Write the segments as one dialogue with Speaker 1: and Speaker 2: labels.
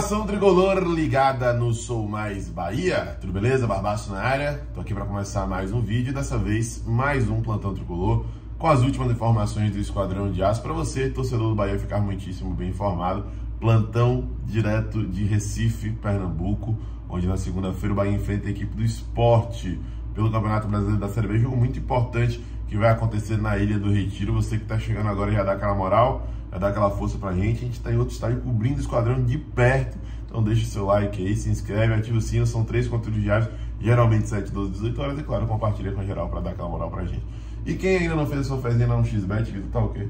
Speaker 1: Nação Tricolor ligada no Sou Mais Bahia. Tudo beleza? Barbaço na área. Tô aqui para começar mais um vídeo, dessa vez mais um plantão tricolor com as últimas informações do Esquadrão de Aço para você, torcedor do Bahia, ficar muitíssimo bem informado. Plantão direto de Recife, Pernambuco, onde na segunda-feira o Bahia enfrenta a equipe do Esporte pelo Campeonato Brasileiro da Série B, jogo muito importante que vai acontecer na Ilha do Retiro. Você que está chegando agora já dá aquela moral vai dar aquela força pra gente. A gente está em outro estádio cobrindo o esquadrão de perto. Então deixa o seu like aí, se inscreve, ativa o sino, são três conteúdos diários, geralmente 7, 12, 18 horas, e claro, compartilha com geral para dar aquela moral pra gente. E quem ainda não fez a sua fezinha lá no XBET, Vitor, tá o quê?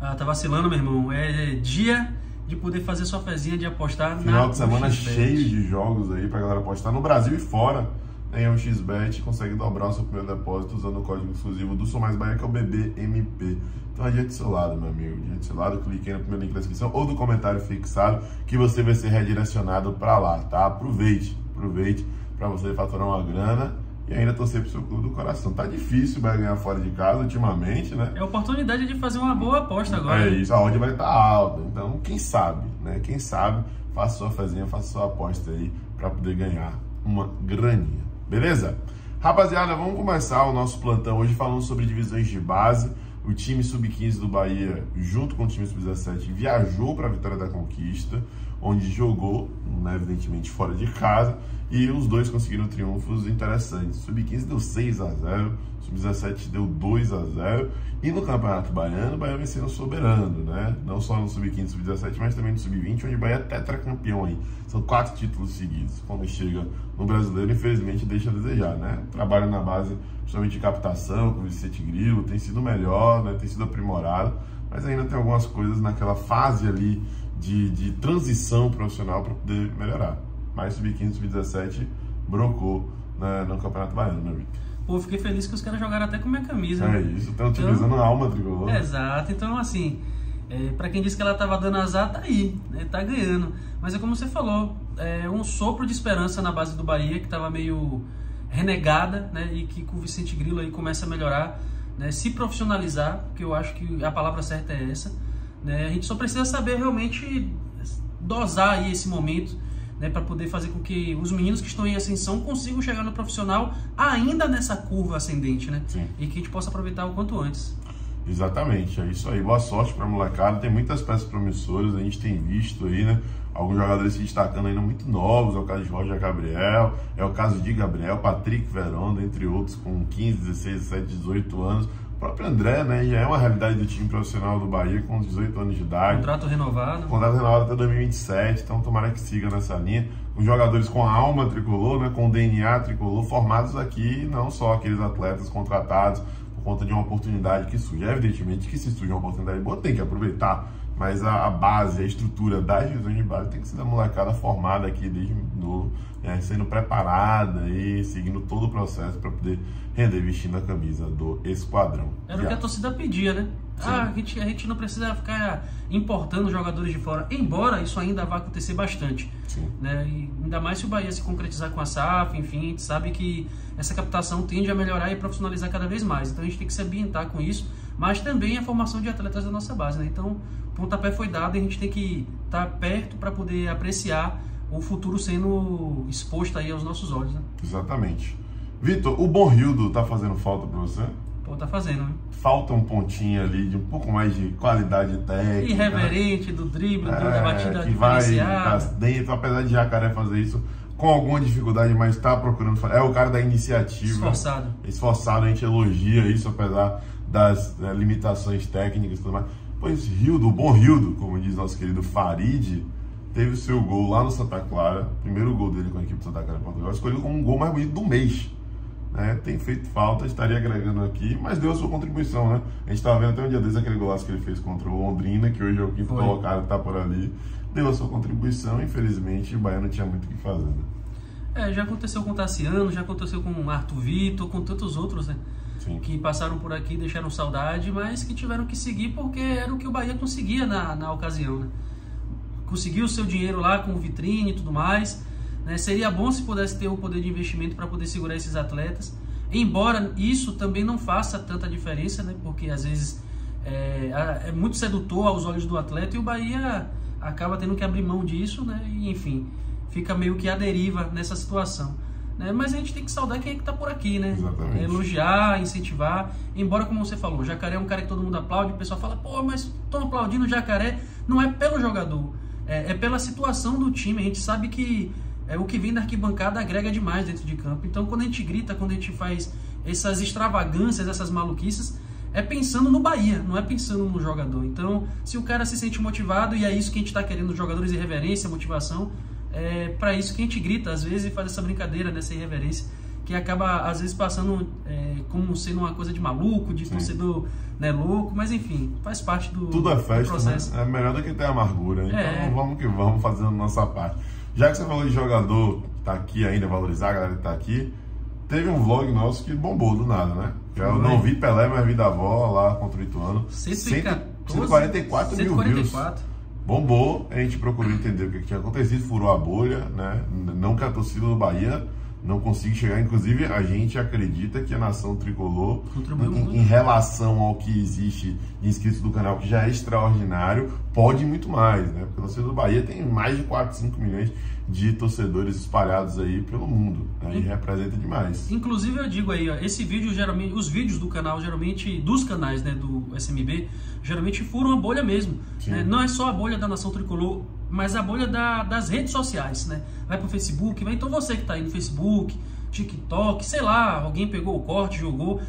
Speaker 2: Ah, tá vacilando, meu irmão. É dia de poder fazer sua fezinha de apostar
Speaker 1: Final na Final de semana cheio de jogos aí pra galera apostar no Brasil e fora em um xbet consegue dobrar o seu primeiro depósito usando o código exclusivo do Sou Mais Bahia, que é o BBMP. Então adiante do seu lado, meu amigo, adiante do seu lado, clique aí no primeiro link da descrição ou do comentário fixado que você vai ser redirecionado para lá, tá? Aproveite, aproveite para você faturar uma grana e ainda torcer pro seu clube do coração. Tá difícil vai ganhar fora de casa ultimamente, né?
Speaker 2: É a oportunidade de fazer uma boa aposta agora.
Speaker 1: É isso, a odd vai estar tá alta. Então, quem sabe, né? Quem sabe, faça sua fezinha, faça sua aposta aí para poder ganhar uma graninha. Beleza? Rapaziada, vamos começar o nosso plantão hoje falando sobre divisões de base. O time sub-15 do Bahia, junto com o time sub-17, viajou para a Vitória da Conquista, onde jogou, né, evidentemente, fora de casa, e os dois conseguiram triunfos interessantes. Sub-15 deu 6 a 0 Sub-17 deu 2 a 0 E no Campeonato Baiano, o Bahia sendo soberano, né? Não só no Sub-15 Sub-17, mas também no Sub-20, onde o Bahia é tetracampeão aí. São quatro títulos seguidos. Quando chega no brasileiro, infelizmente, deixa a desejar, né? Trabalho na base, principalmente de captação, com o Vicente Grilo, tem sido melhor, né? Tem sido aprimorado, mas ainda tem algumas coisas naquela fase ali de, de transição profissional para poder melhorar. Mas Sub-15 Sub-17 brocou né, no Campeonato Baiano, né, Vitor?
Speaker 2: Pô, fiquei feliz que os caras jogaram até com minha camisa.
Speaker 1: É isso, estão então, utilizando a alma tricolor.
Speaker 2: É, exato, então assim, é, para quem disse que ela tava dando azar, tá aí, né, tá ganhando. Mas é como você falou, é um sopro de esperança na base do Bahia, que tava meio renegada, né, e que com o Vicente Grilo aí começa a melhorar, né, se profissionalizar, porque eu acho que a palavra certa é essa. Né, a gente só precisa saber realmente dosar aí esse momento né, para poder fazer com que os meninos que estão em ascensão consigam chegar no profissional ainda nessa curva ascendente, né? Sim. E que a gente possa aproveitar o quanto antes.
Speaker 1: Exatamente, é isso aí. Boa sorte para a molecada. Tem muitas peças promissoras, a gente tem visto aí, né? Alguns jogadores se destacando ainda muito novos. É o caso de Roger Gabriel, é o caso de Gabriel, Patrick Veronda, entre outros, com 15, 16, 17, 18 anos próprio André, né, já é uma realidade do time profissional do Bahia com 18 anos de idade.
Speaker 2: Contrato renovado.
Speaker 1: Contrato renovado até 2027, então tomara que siga nessa linha. Com jogadores com a alma tricolor, né, com DNA tricolor, formados aqui, não só aqueles atletas contratados por conta de uma oportunidade que surge. É evidentemente que se surge uma oportunidade boa, tem que aproveitar. Mas a, a base, a estrutura das divisões de base tem que ser da molecada formada aqui desde novo é, sendo preparada e seguindo todo o processo para poder render vestindo a camisa do esquadrão.
Speaker 2: Era o que a torcida pedia, né? Ah, a gente, a gente não precisa ficar importando jogadores de fora, embora isso ainda vá acontecer bastante. Sim. Né? E ainda mais se o Bahia se concretizar com a SAF, enfim, a gente sabe que essa captação tende a melhorar e profissionalizar cada vez mais. Então a gente tem que se ambientar com isso, mas também a formação de atletas da nossa base. Né? Então o pontapé foi dado e a gente tem que estar tá perto para poder apreciar o futuro sendo exposto aí aos nossos olhos, né?
Speaker 1: Exatamente. Vitor, o Bom Rildo tá fazendo falta para você?
Speaker 2: Pô, tá fazendo, né?
Speaker 1: Falta um pontinho ali de um pouco mais de qualidade técnica.
Speaker 2: Irreverente, do drible, é, da batida
Speaker 1: que vai dentro, apesar de Jacaré fazer isso com alguma dificuldade, mas está procurando fazer. É o cara da iniciativa.
Speaker 2: Esforçado.
Speaker 1: Esforçado, a gente elogia isso, apesar das né, limitações técnicas e tudo mais. Pois Rildo, o bom Rildo, como diz nosso querido Farid, teve o seu gol lá no Santa Clara, primeiro gol dele com a equipe do Santa Clara em Portugal, escolhido como um gol mais bonito do mês. Né? Tem feito falta, estaria agregando aqui, mas deu a sua contribuição, né? A gente estava vendo até um dia desses aquele golaço que ele fez contra o Londrina, que hoje é o quinto Foi. colocado, está por ali. Deu a sua contribuição, infelizmente o Bahia não tinha muito o que fazer. Né?
Speaker 2: É, já aconteceu com o Tassiano, já aconteceu com o Arthur Vitor, com tantos outros, né? Sim. Que passaram por aqui, deixaram saudade, mas que tiveram que seguir porque era o que o Bahia conseguia na, na ocasião, né? conseguiu o seu dinheiro lá com vitrine e tudo mais. Né? Seria bom se pudesse ter o poder de investimento para poder segurar esses atletas. Embora isso também não faça tanta diferença, né? porque às vezes é, é muito sedutor aos olhos do atleta e o Bahia acaba tendo que abrir mão disso, né? E enfim, fica meio que à deriva nessa situação. Né? Mas a gente tem que saudar quem é que tá por aqui, né?
Speaker 1: Exatamente.
Speaker 2: Elogiar, incentivar. Embora, como você falou, o Jacaré é um cara que todo mundo aplaude, o pessoal fala, pô, mas estão aplaudindo o Jacaré. Não é pelo jogador, é, é, pela situação do time. A gente sabe que é, o que vem da arquibancada agrega demais dentro de campo. Então, quando a gente grita, quando a gente faz essas extravagâncias, essas maluquices, é pensando no Bahia, não é pensando no jogador. Então, se o cara se sente motivado, e é isso que a gente está querendo, jogadores de reverência, motivação, é para isso que a gente grita às vezes e faz essa brincadeira, nessa irreverência, que acaba às vezes passando é, como sendo uma coisa de maluco, de Sim. torcedor né, louco, mas enfim, faz parte do,
Speaker 1: Tudo é festa, né? É melhor do que ter amargura. Então é. vamos que vamos fazendo a nossa parte. Já que você falou de jogador tá aqui ainda, valorizar a galera que tá aqui, teve um vlog nosso que bombou do nada, né? Eu não vi Pelé, mas vi da avó lá contra o Ituano. 144 mil 144. Bombou, a gente procurou entender o que tinha acontecido, furou a bolha, né? Não que a torcida do Bahia não consiga chegar. Inclusive, a gente acredita que a nação tricolor, em, em, relação ao que existe de inscritos do canal, que já é extraordinário, pode muito mais, né? Porque a torcida do Bahia tem mais de 4, 5 milhões de torcedores espalhados aí pelo mundo. Né? E representa demais.
Speaker 2: Inclusive eu digo aí, ó, esse vídeo geralmente, os vídeos do canal geralmente dos canais, né, do SMB, geralmente furam a bolha mesmo. Né? Não é só a bolha da nação tricolor, mas a bolha da, das redes sociais, né? Vai pro Facebook, vai então você que tá aí no Facebook, TikTok, sei lá, alguém pegou o corte, jogou.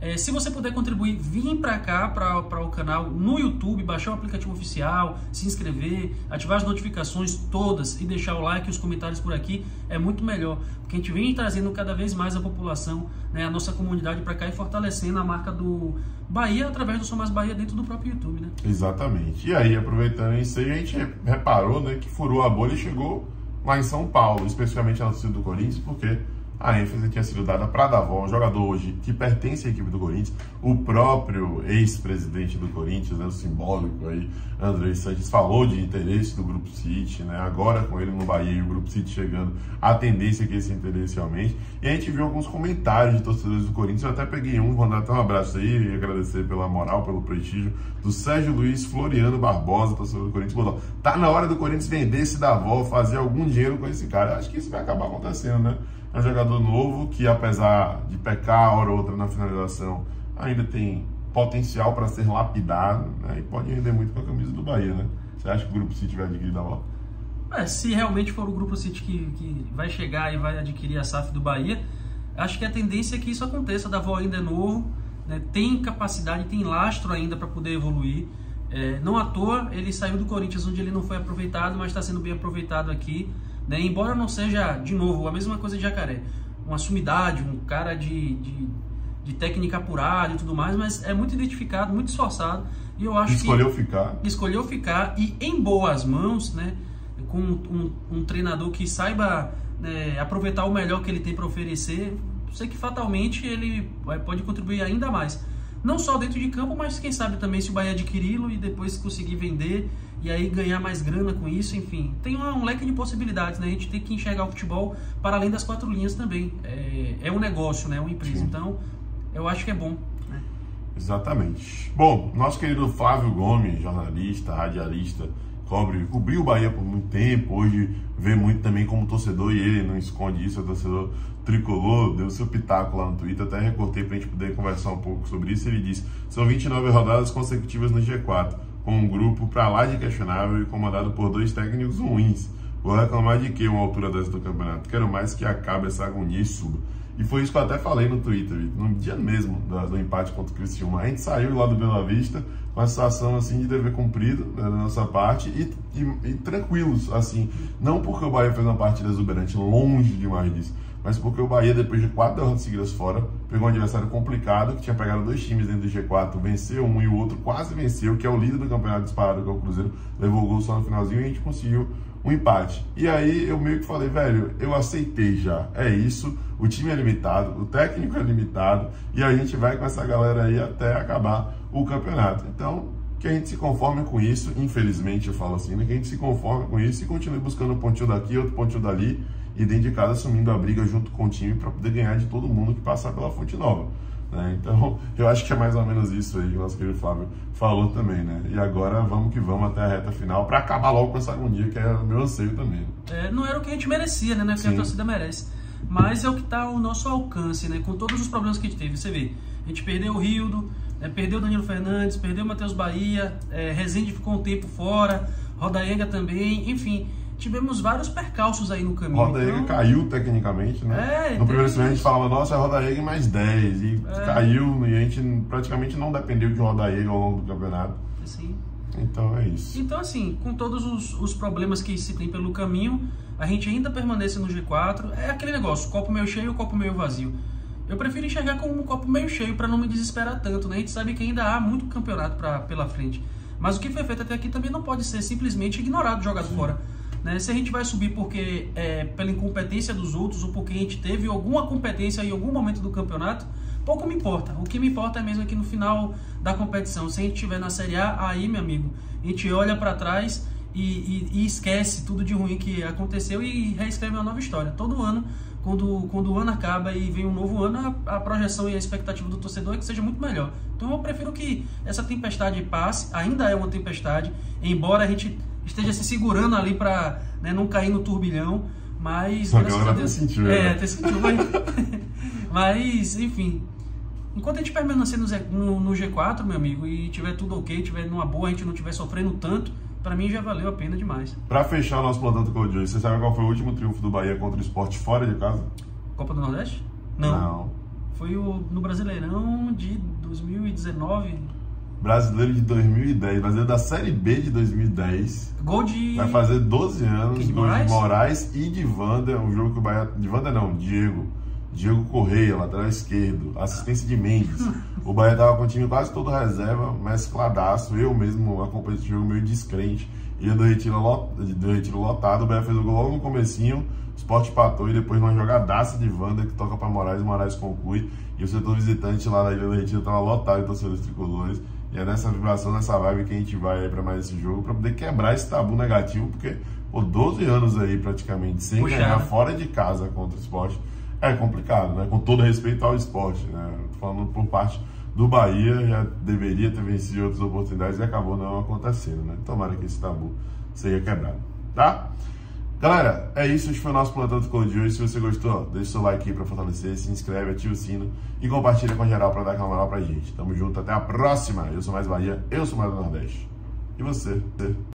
Speaker 2: É, se você puder contribuir, vir para cá, para o canal no YouTube, baixar o aplicativo oficial, se inscrever, ativar as notificações todas e deixar o like e os comentários por aqui, é muito melhor. Porque a gente vem trazendo cada vez mais a população, né, a nossa comunidade para cá e fortalecendo a marca do Bahia através do Sou Mais Bahia dentro do próprio YouTube. Né?
Speaker 1: Exatamente. E aí, aproveitando isso aí, a gente reparou né, que furou a bolha e chegou lá em São Paulo, especificamente na torcida do Corinthians, porque a ênfase tinha sido dada para Davó, um jogador hoje que pertence à equipe do Corinthians, o próprio ex-presidente do Corinthians, né, o simbólico aí, André Sanches, falou de interesse do Grupo City, né, agora com ele no Bahia e o Grupo City chegando, a tendência é que esse interesse aumente, e a gente viu alguns comentários de torcedores do Corinthians, eu até peguei um, vou dar até um abraço aí e agradecer pela moral, pelo prestígio, do Sérgio Luiz Floriano Barbosa, torcedor do Corinthians, botou, tá na hora do Corinthians vender esse Davó, fazer algum dinheiro com esse cara, acho que isso vai acabar acontecendo, né? É um jogador novo que, apesar de pecar hora ou outra na finalização, ainda tem potencial para ser lapidado né? e pode render muito com a camisa do Bahia. Né? Você acha que o Grupo City vai adquirir da volta?
Speaker 2: É, se realmente for o Grupo City que, que vai chegar e vai adquirir a SAF do Bahia, acho que a tendência é que isso aconteça. Da Davó ainda é novo, né? tem capacidade, tem lastro ainda para poder evoluir. É, não à toa ele saiu do Corinthians, onde ele não foi aproveitado, mas está sendo bem aproveitado aqui. Né? Embora não seja, de novo, a mesma coisa de Jacaré, uma sumidade, um cara de, de, de técnica apurada e tudo mais, mas é muito identificado, muito esforçado. E eu acho
Speaker 1: escolheu
Speaker 2: que
Speaker 1: ficar.
Speaker 2: Escolheu ficar e em boas mãos, né? Com um, um treinador que saiba né, aproveitar o melhor que ele tem para oferecer, sei que fatalmente ele pode contribuir ainda mais. Não só dentro de campo, mas quem sabe também se o Bahia adquiri-lo e depois conseguir vender e aí ganhar mais grana com isso, enfim. Tem um leque de possibilidades, né? A gente tem que enxergar o futebol para além das quatro linhas também. É, é um negócio, né? É uma empresa. Sim. Então, eu acho que é bom. Né?
Speaker 1: Exatamente. Bom, nosso querido Flávio Gomes, jornalista, radialista, cobre, cobriu o Bahia por muito tempo, hoje vê muito também como torcedor, e ele não esconde isso, é torcedor tricolor, deu seu pitaco lá no Twitter, até recortei para a gente poder conversar um pouco sobre isso. Ele disse: são 29 rodadas consecutivas no G4 com um grupo para lá de questionável e comandado por dois técnicos ruins. Vou reclamar de que uma altura dessa do campeonato? Quero mais que acabe essa agonia e suba. E foi isso que eu até falei no Twitter, no dia mesmo do, empate contra o Criciúma. A gente saiu lá do Bela Vista com a sensação assim de dever cumprido né, da nossa parte e, e, e, tranquilos, assim. Não porque o Bahia fez uma partida exuberante, longe demais disso mas porque o Bahia, depois de quatro derrotas seguidas fora, pegou um adversário complicado, que tinha pegado dois times dentro do G4, venceu um e o outro quase venceu, que é o líder do campeonato disparado, que é o Cruzeiro, levou o gol só no finalzinho e a gente conseguiu um empate. E aí eu meio que falei, velho, eu aceitei já, é isso, o time é limitado, o técnico é limitado, e a gente vai com essa galera aí até acabar o campeonato. Então, que a gente se conforme com isso, infelizmente eu falo assim, né? que a gente se conforme com isso e continue buscando um pontinho daqui, outro pontinho dali, e dentro de casa assumindo a briga junto com o time para poder ganhar de todo mundo que passar pela Fonte Nova. Né? Então, eu acho que é mais ou menos isso aí que o nosso querido Flávio falou também, né? E agora vamos que vamos até a reta final para acabar logo com essa agonia, que é o meu anseio também.
Speaker 2: É, não era o que a gente merecia, né? Não é o que a torcida merece. Mas é o que está ao nosso alcance, né? Com todos os problemas que a gente teve. Você vê, a gente perdeu o Rildo, né? perdeu o Danilo Fernandes, perdeu o Matheus Bahia, é, Rezende ficou um tempo fora, Rodaenga também, enfim tivemos vários percalços aí no caminho.
Speaker 1: Rodaega então... caiu tecnicamente, né? É, no primeiro semestre a gente falava, nossa, é Rodaega mais 10. E é. caiu e a gente praticamente não dependeu de Rodaega ao longo do campeonato.
Speaker 2: Sim.
Speaker 1: Então é isso.
Speaker 2: Então, assim, com todos os, os, problemas que se tem pelo caminho, a gente ainda permanece no G4. É aquele negócio, copo meio cheio, copo meio vazio. Eu prefiro enxergar como um copo meio cheio para não me desesperar tanto, né? A gente sabe que ainda há muito campeonato pra, pela frente. Mas o que foi feito até aqui também não pode ser simplesmente ignorado, jogado Sim. fora. Né? Se a gente vai subir porque é, pela incompetência dos outros ou porque a gente teve alguma competência em algum momento do campeonato, pouco me importa. O que me importa é mesmo aqui no final da competição. Se a gente estiver na Série A, aí, meu amigo, a gente olha para trás e, e, e, esquece tudo de ruim que aconteceu e reescreve uma nova história. Todo ano, quando, quando o ano acaba e vem um novo ano, a, a, projeção e a expectativa do torcedor é que seja muito melhor. Então eu prefiro que essa tempestade passe, ainda é uma tempestade, embora a gente esteja se segurando ali para né, não cair no turbilhão, mas...
Speaker 1: A galera até sentiu,
Speaker 2: É, né? até sentiu, mas... mas, enfim, enquanto a gente permanecer no, no, G4, meu amigo, e tiver tudo ok, tiver numa boa, a gente não estiver sofrendo tanto, para mim já valeu a pena demais.
Speaker 1: Para fechar o nosso plantão do Code você sabe qual foi o último triunfo do Bahia contra o esporte fora de casa?
Speaker 2: Copa do Nordeste? Não.
Speaker 1: Não.
Speaker 2: Foi o, no Brasileirão de 2019.
Speaker 1: Brasileiro de 2010, brasileiro da Série B de 2010.
Speaker 2: Gol de.
Speaker 1: Vai fazer 12 anos.
Speaker 2: de
Speaker 1: gol
Speaker 2: Moraes?
Speaker 1: de Moraes e de Wander. Um jogo que o Bahia. De Wander não, Diego. Diego Correia, lateral esquerdo. Assistência de Mendes. o Bahia tava com o time quase todo reserva, mescladaço. Eu mesmo acompanhei esse jogo meio descrente. Ia do retiro, lot, do retiro lotado. O Bahia fez o gol logo no comecinho. O Sport empatou e depois uma jogadaça de Wander que toca para Moraes. Moraes conclui. E o setor visitante lá na Ilha do Retiro tava lotado de torcedores tricolores. E é nessa vibração, nessa vibe que a gente vai para mais esse jogo, para poder quebrar esse tabu negativo, porque por 12 anos aí praticamente sem ganhar fora de casa contra o esporte é complicado, né? Com todo respeito ao esporte, né? Falando por parte do Bahia, já deveria ter vencido outras oportunidades e acabou não acontecendo, né? Tomara que esse tabu seja quebrado, tá? Galera, é isso. Este foi o nosso plantão do de hoje. Se você gostou, deixa seu like aí pra fortalecer, se inscreve, ativa o sino e compartilha com geral pra dar aquela moral pra gente. Tamo junto, até a próxima. Eu sou mais Bahia, eu sou mais do Nordeste. E você?